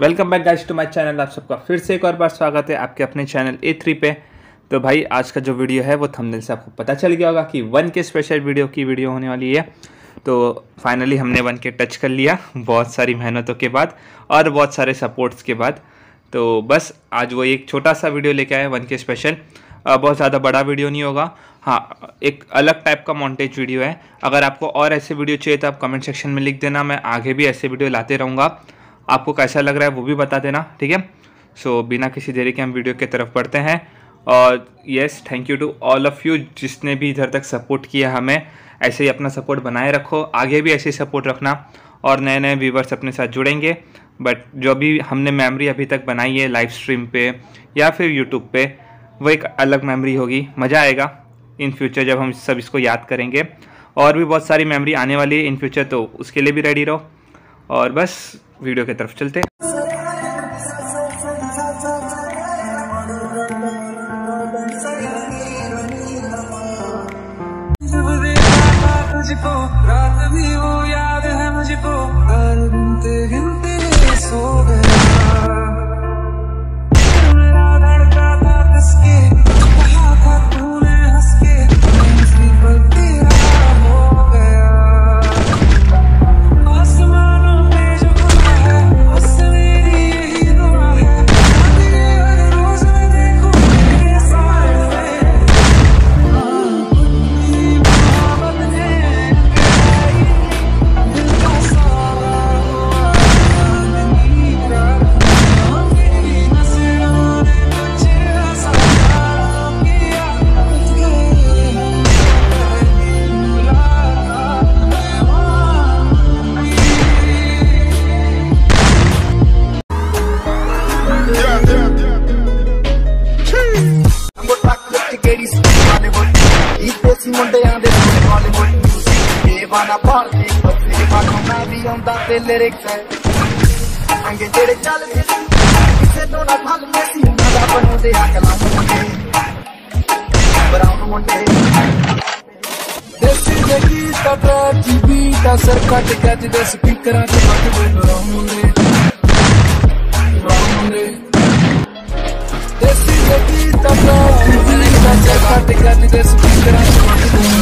Welcome back guys to my channel आप सबका फिर से एक और बार स्वागत है आपके अपने चैनल ए थ्री पे। तो भाई, आज का जो वीडियो है वो थंबनेल से आपको पता चल गया होगा कि वन के स्पेशल वीडियो की वीडियो होने वाली है। तो फाइनली हमने वन के टच कर लिया बहुत सारी मेहनतों के बाद और बहुत सारे सपोर्ट्स के बाद। तो बस, आज वो एक छोटा सा वीडियो लेके आए वन के स्पेशल बहुत ज़्यादा बड़ा वीडियो नहीं होगा। हाँ एक अलग टाइप का मॉन्टेज वीडियो है। अगर आपको और ऐसे वीडियो चाहिए तो आप कमेंट सेक्शन में लिख देना, मैं आगे भी ऐसे वीडियो लाते रहूँगा। आपको कैसा लग रहा है वो भी बता देना, ठीक है? सो बिना किसी देरी के हम वीडियो की तरफ़ बढ़ते हैं। और yes thank you to all of you जिसने भी इधर तक सपोर्ट किया हमें। ऐसे ही अपना सपोर्ट बनाए रखो, आगे भी ऐसे ही सपोर्ट रखना। और नए नए व्यूवर्स अपने साथ जुड़ेंगे। बट जो भी हमने मेमोरी अभी तक बनाई है लाइव स्ट्रीम पे या फिर यूट्यूब पे, वो एक अलग मेमोरी होगी। मज़ा आएगा इन फ्यूचर जब हम सब इसको याद करेंगे। और भी बहुत सारी मेमोरी आने वाली है इन फ्यूचर तो उसके लिए भी रेडी रहो। और बस वीडियो की तरफ़ चलते हैं। ਮੁੰਡਿਆਂ ਦੇ ਸੁਣਾਲੇ ਬੋਲੀ ਇਹ ਭਾਰਤੀ ਬੱਸੇ ਬਾਨੋਂ ਵੀ ਆਉਂਦਾ ਤੇ ਲਿਰਿਕਸ ਹੈ। ਅੰਗੇ ਜਿਹੜੇ ਚੱਲਦੇ ਸੀ ਕਿਸੇ ਤੋਂ ਨਾ ਭੱਲਦੇ ਸੀ ਉਹਨਾਂ ਦਾ ਬਣਾਉਂਦੇ ਆ ਕਲਾਮ ਮੁੰਡੇ। ਬਰਾਉਨ ਮੁੰਡੇ। ਦੇਸੀ ਜਗੀ ਤਾਂ ਟੀਵੀ ਦਾ ਸਰ ਕੱਟ ਕੱਜ ਦੇ ਸਪੀਕਰਾਂ 'ਚ ਵੱਜ ਬੋਲ Grande gravidez subterrânea